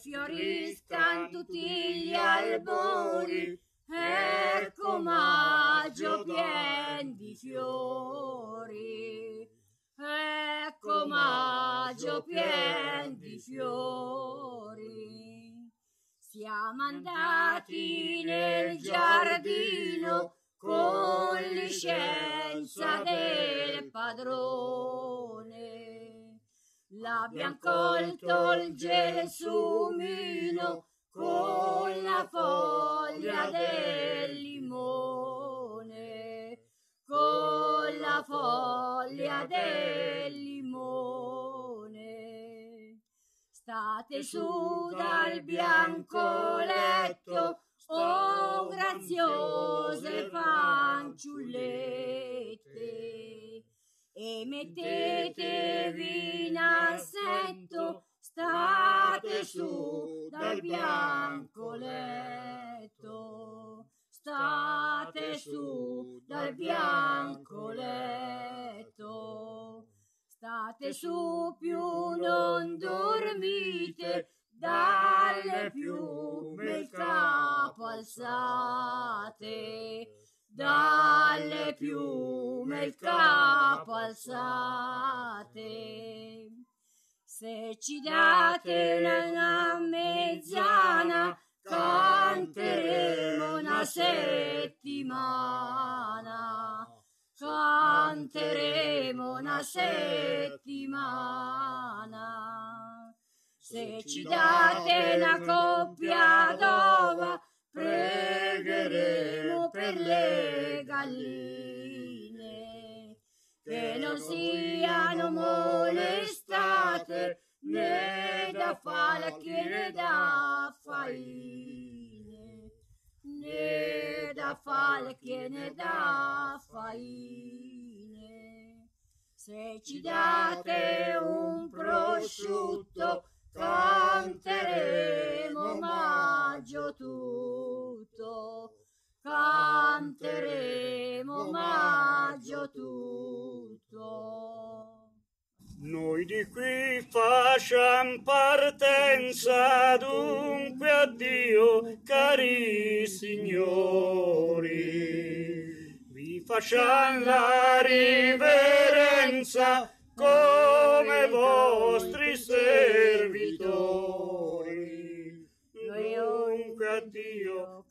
fioriscan tutti gli albori, ecco maggio pien di fiori, ecco maggio pien di fiori. Siamo andati nel giardino con licenza del padrone. L'abbiamo colto il gelsomino con la foglia del limone, con la foglia del limone. State su dal bianco letto, mettetevi in assetto, state su dal bianco letto, state su dal bianco letto, state su più non dormite, dalle piume il capo alzate, dalle piume il capo alzate. Se ci date una mezzana, canteremo una settimana. Canteremo una settimana. Se ci date una coppia d'ova, pregheremo per le galline, che non siano molestate né da falche né da faine, né da falche né da faine. Se ci date un prosciutto, canteremo Noi di qui facciam partenza, dunque addio, cari signori. Vi facciam la riverenza come vostri servitori. Dunque addio,